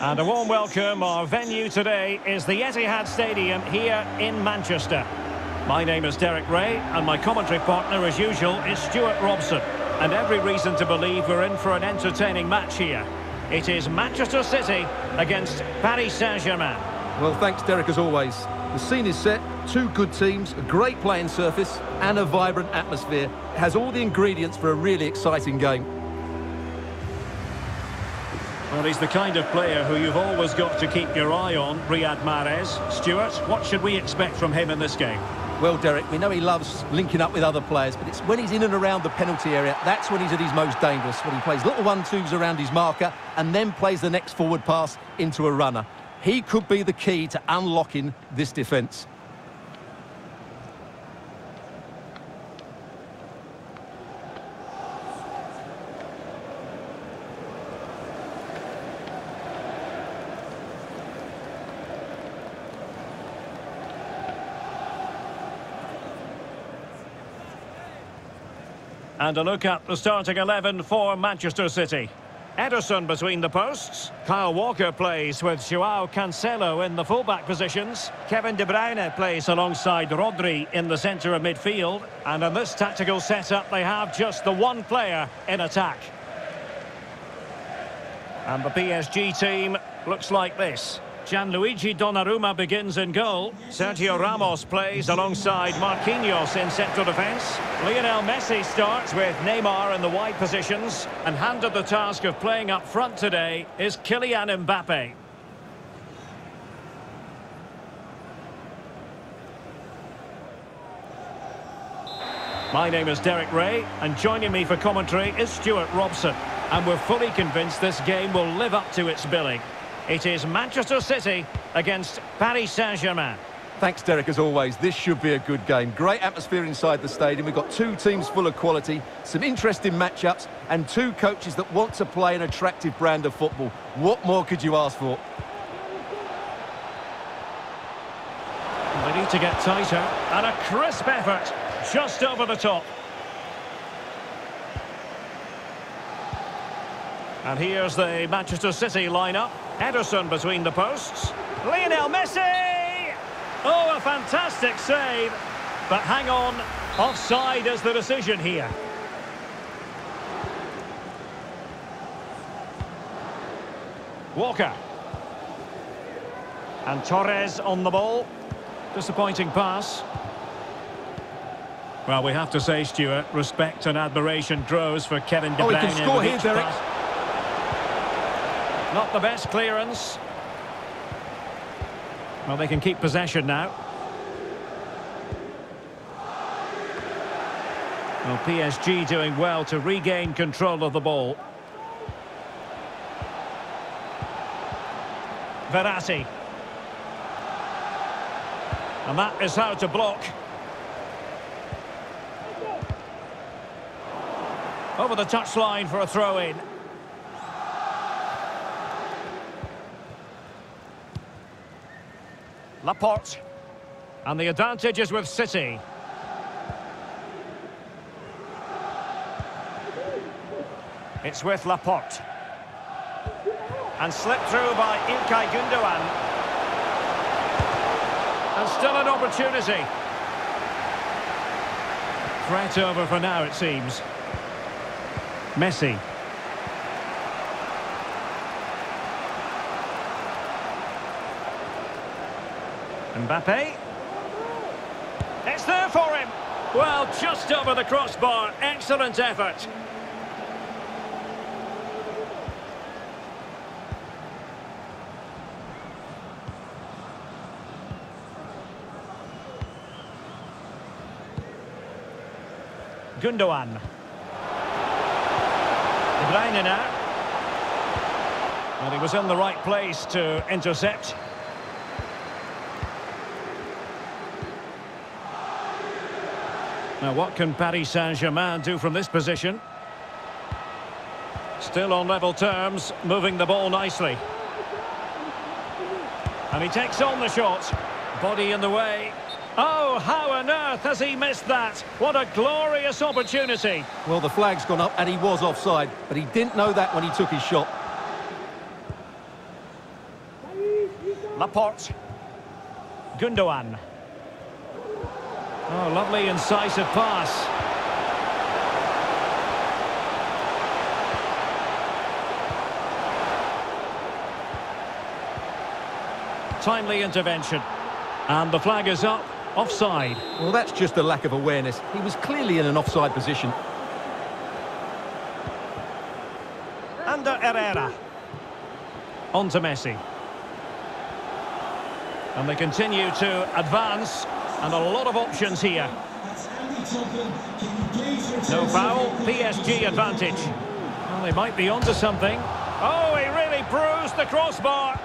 And a warm welcome. Our venue today is the Etihad Stadium here in Manchester. My name is Derek Rae, and my commentary partner, as usual, is Stewart Robson. And every reason to believe we're in for an entertaining match here. It is Manchester City against Paris Saint-Germain. Well, thanks, Derek, as always. The scene is set, two good teams, a great playing surface, and a vibrant atmosphere. It has all the ingredients for a really exciting game. Well, he's the kind of player who you've always got to keep your eye on, Riyad Mahrez. Stewart, what should we expect from him in this game? Well, Derek, we know he loves linking up with other players, but it's when he's in and around the penalty area, that's when he's at his most dangerous, when he plays little one-twos around his marker and then plays the next forward pass into a runner. He could be the key to unlocking this defence. And a look at the starting 11 for Manchester City. Ederson between the posts. Kyle Walker plays with Joao Cancelo in the fullback positions. Kevin De Bruyne plays alongside Rodri in the centre of midfield. And in this tactical setup, they have just the one player in attack. And the PSG team looks like this. Gianluigi Donnarumma begins in goal. Sergio Ramos plays alongside Marquinhos in central defence. Lionel Messi starts with Neymar in the wide positions. And handed the task of playing up front today is Kylian Mbappe. My name is Derek Rae, and joining me for commentary is Stewart Robson. And we're fully convinced this game will live up to its billing. It is Manchester City against Paris Saint-Germain. Thanks, Derek, as always. This should be a good game. Great atmosphere inside the stadium. We've got two teams full of quality, some interesting matchups, and two coaches that want to play an attractive brand of football. What more could you ask for? They need to get tighter, and a crisp effort, just over the top. And here's the Manchester City lineup. Ederson between the posts. Lionel Messi! Oh, a fantastic save. But hang on, offside is the decision here. Walker. And Torres on the ball. Disappointing pass. Well, we have to say, Stewart, respect and admiration grows for Kevin De Bruyne. Oh, he can score here, Derek. Pass. Not the best clearance. Well, they can keep possession now. Well, PSG doing well to regain control of the ball. Verratti. And that is how to block. Over the touchline for a throw-in. Laporte. And the advantage is with City. It's with Laporte. And slipped through by Ilkay Gundogan. And still an opportunity. Threat over for now, it seems. Messi. Mbappe. It's there for him. Well, just over the crossbar. Excellent effort. Gundogan. De Bruyne now. And he was in the right place to intercept. Now, what can Paris Saint-Germain do from this position? Still on level terms, moving the ball nicely. And he takes on the shot. Body in the way. Oh, how on earth has he missed that? What a glorious opportunity. Well, the flag's gone up and he was offside, but he didn't know that when he took his shot. Laporte. Gundogan. Oh, lovely incisive pass. Timely intervention. And the flag is up, offside. Well, that's just a lack of awareness. He was clearly in an offside position. Ander Herrera. On to Messi. And they continue to advance, and a lot of options here. No foul, PSG advantage. Well, they might be onto something. Oh, he really bruised the crossbar.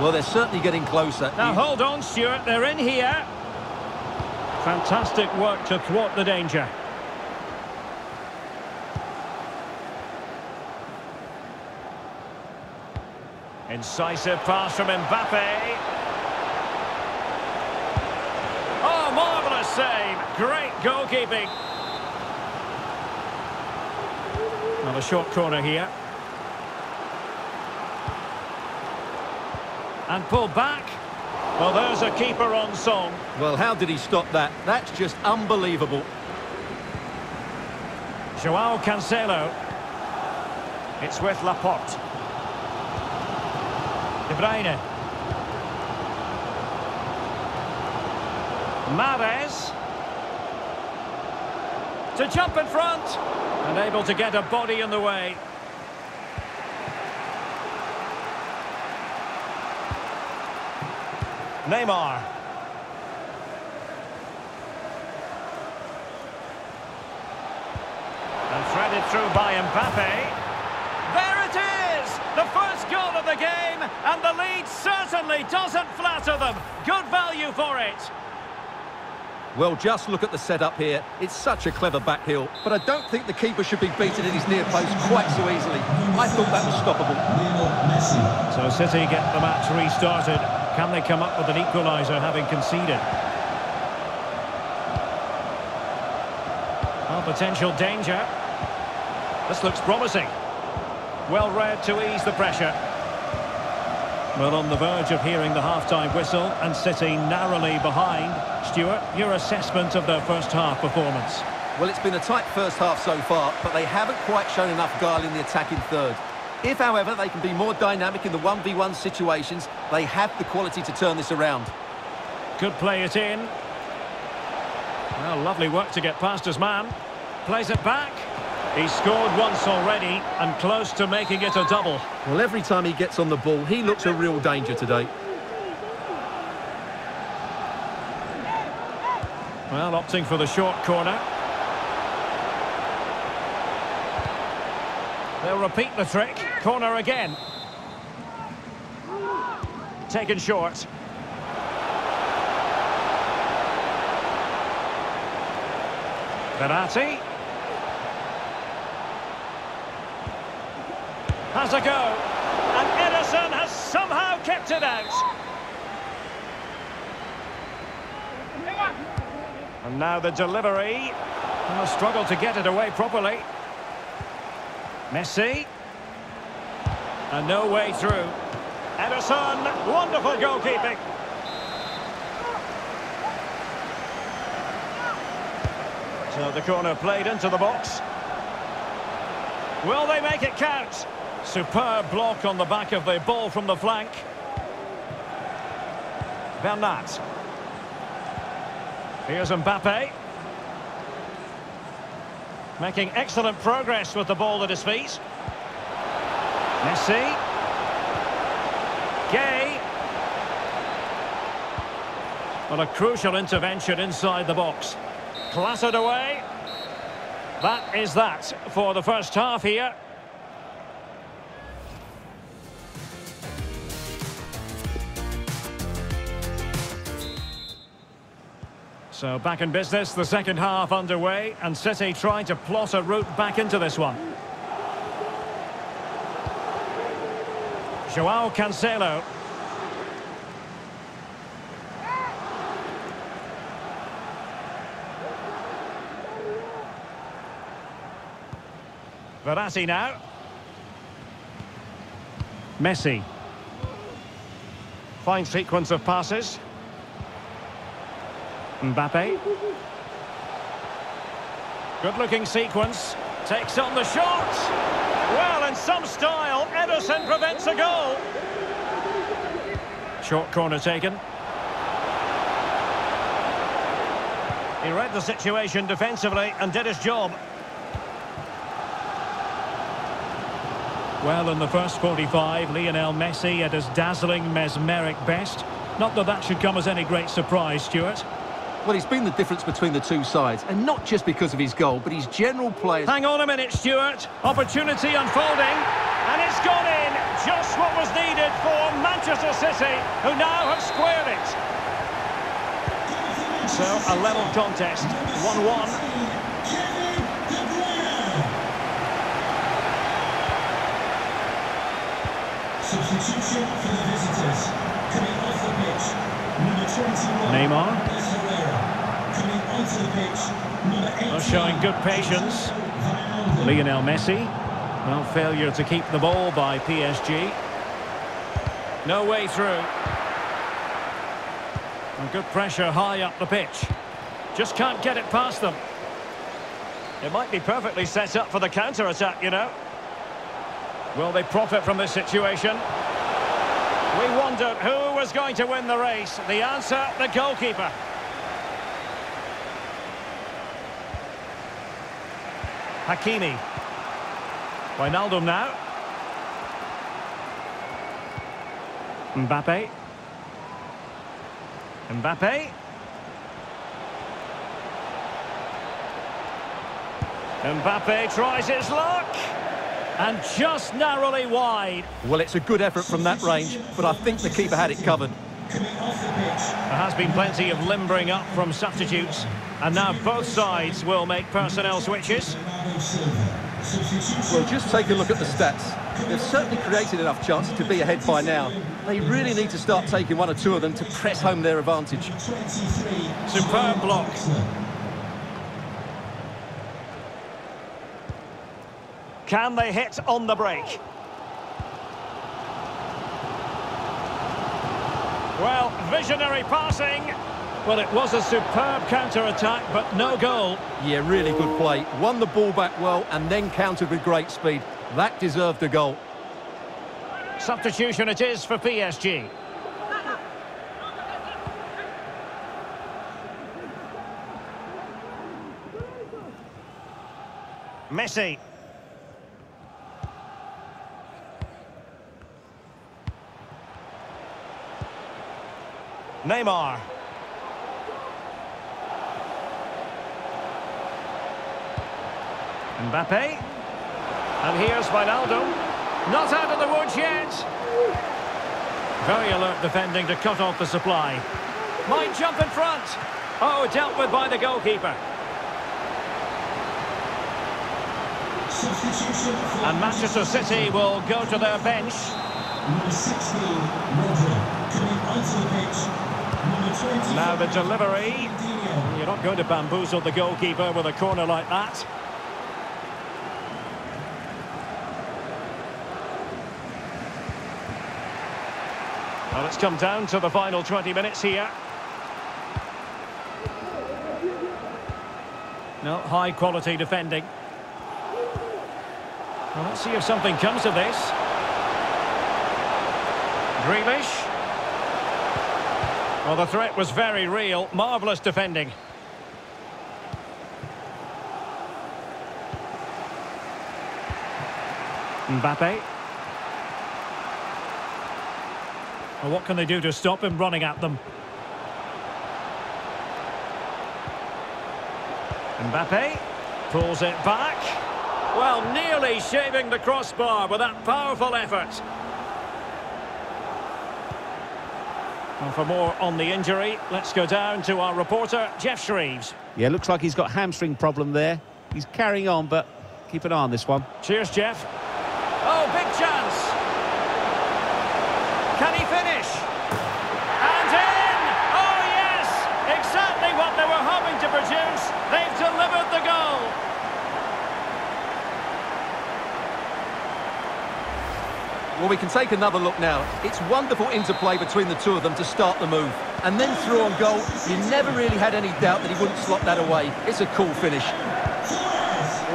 Well, they're certainly getting closer. Now, hold on, Stewart, they're in here. Fantastic work to thwart the danger. Incisive pass from Mbappe. Oh, marvellous save. Great goalkeeping. Another short corner here. And pulled back. Well, there's a keeper on song. Well, how did he stop that? That's just unbelievable. Joao Cancelo. It's with Laporte. De Bruyne. Mahrez. To jump in front. And able to get a body in the way. Neymar. And threaded through by Mbappe. There it is! The first goal of the game, and the lead certainly doesn't flatter them. Good value for it. Well, just look at the setup here. It's such a clever back heel, but I don't think the keeper should be beaten in his near post quite so easily. I thought that was stoppable. So City get the match restarted. Can they come up with an equaliser having conceded? Well, potential danger. This looks promising. Well read to ease the pressure. Well, on the verge of hearing the half-time whistle and City narrowly behind. Stewart, your assessment of their first half performance? Well, it's been a tight first half so far, but they haven't quite shown enough guile in the attacking third. If, however, they can be more dynamic in the 1v1 situations, they have the quality to turn this around. Could play it in. Well, lovely work to get past his man. Plays it back. He scored once already and close to making it a double. Well, every time he gets on the ball, he looks a real danger today. Well, opting for the short corner. They'll repeat the trick. Corner again. Taken short. Verratti. Has a go. And Ederson has somehow kept it out. And now the delivery. A struggle to get it away properly. Messi. And no way through. Ederson, wonderful goalkeeping. So the corner played into the box. Will they make it count? Superb block on the back of the ball from the flank. Bernat. Here's Mbappe. Making excellent progress with the ball at his feet. Messi. Gueye. Well, a crucial intervention inside the box. Clattered away. That is that for the first half here. So back in business, the second half underway, and City trying to plot a route back into this one. Joao Cancelo. Verratti now. Messi. Fine sequence of passes. Mbappe. Good-looking sequence. Takes on the shot. Well, in some style, Ederson prevents a goal. Short corner taken. He read the situation defensively and did his job. Well, in the first 45, Lionel Messi at his dazzling, mesmeric best. Not that that should come as any great surprise, Stewart. Well, he's been the difference between the two sides, and not just because of his goal, but his general play. Hang on a minute, Stewart. Opportunity unfolding, and it's gone in. Just what was needed for Manchester City, who now have squared it. So, a level contest, 1-1. Substitution for the visitors. Coming off the pitch, number 21. Neymar. Luis Herrera. Coming onto the pitch, number 18. Well, showing good patience. Lionel Messi. Well, failure to keep the ball by PSG. No way through. And good pressure high up the pitch. Just can't get it past them. It might be perfectly set up for the counter-attack, you know. Will they profit from this situation? We wondered who was going to win the race. The answer, the goalkeeper. Hakimi. Wijnaldum now. Mbappe. Mbappe. Mbappe tries his luck. And just narrowly wide. Well, it's a good effort from that range, but I think the keeper had it covered. Coming off the pitch, There has been plenty of limbering up from substitutes. And now both sides will make personnel switches. Well, just take a look at the stats. They've certainly created enough chances to be ahead by now. They really need to start taking one or two of them to press home their advantage. Superb block. Can they hit on the break? Well, visionary passing. Well, it was a superb counter-attack, but no goal. Yeah, really good play. Won the ball back well and then countered with great speed. That deserved a goal. Substitution it is for PSG. Messi. Neymar. Mbappe. And here's Wijnaldum. Not out of the woods yet. Very alert defending to cut off the supply. Might jump in front. Oh, dealt with by the goalkeeper. And Manchester City will go to their bench. number 16, Rodri. Coming onto the pitch, number 20. Now the delivery. You're not going to bamboozle the goalkeeper with a corner like that. Well, it's come down to the final 20 minutes here. No, high quality defending. Well, let's see if something comes of this. Grealish. Well, the threat was very real. Marvellous defending. Mbappe. Well, what can they do to stop him running at them? Mbappe pulls it back. Well, nearly shaving the crossbar with that powerful effort. Well, for more on the injury, let's go down to our reporter, Geoff Shreeves. Yeah, looks like he's got hamstring problem there. He's carrying on, but keep an eye on this one. Cheers, Geoff. Oh, big chance. Can he finish? And in! Oh, yes! Exactly what they were hoping to produce. They've delivered the goal. Well, we can take another look now. It's wonderful interplay between the two of them to start the move. And then through on goal, you never really had any doubt that he wouldn't slot that away. It's a cool finish.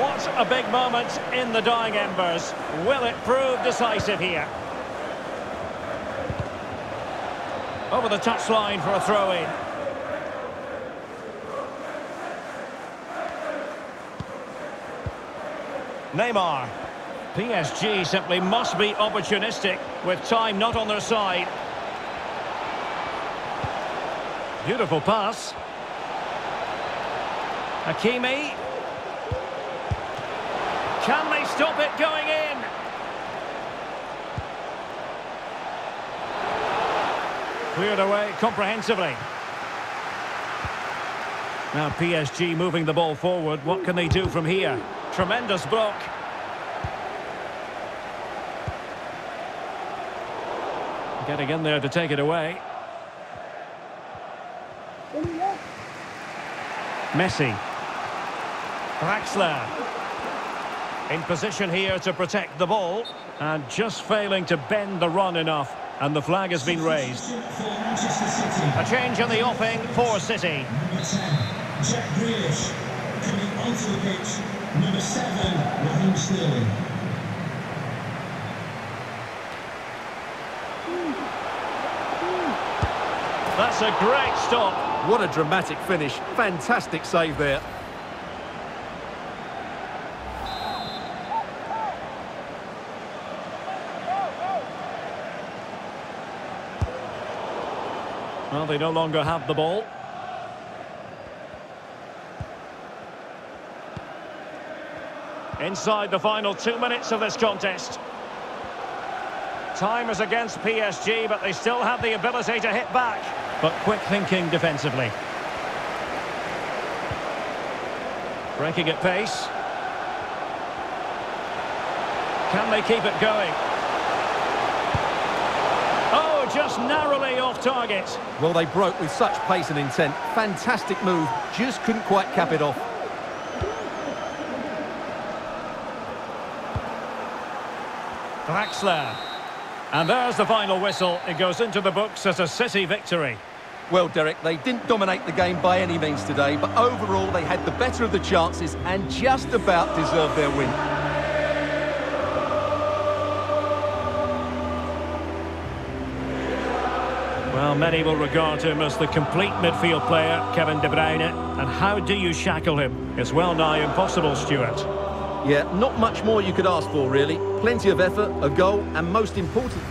What a big moment in the dying embers. Will it prove decisive here? Over the touchline for a throw-in. Neymar. PSG simply must be opportunistic with time not on their side. Beautiful pass. Hakimi. Can they stop it going in? Cleared away comprehensively. Now PSG moving the ball forward. What can they do from here? Tremendous block. Getting in there to take it away. Messi. Draxler. In position here to protect the ball. And just failing to bend the run enough. And the flag has been raised. A change in the offing for City. number 10, Jack Grealish. Coming onto the pitch, number 7, Raheem Sterling. That's a great stop. What a dramatic finish. Fantastic save there. Well, they no longer have the ball. Inside the final two minutes of this contest. Time is against PSG, but they still have the ability to hit back. But quick thinking defensively. Breaking at pace. Can they keep it going? Oh, just narrowly off target. Well, they broke with such pace and intent. Fantastic move. Just couldn't quite cap it off. Draxler. And there's the final whistle. It goes into the books as a City victory. Well, Derek, they didn't dominate the game by any means today, but overall they had the better of the chances and just about deserved their win. Well, many will regard him as the complete midfield player, Kevin De Bruyne. And how do you shackle him? It's well nigh impossible, Stewart. Yeah, not much more you could ask for, really. Plenty of effort, a goal, and most important,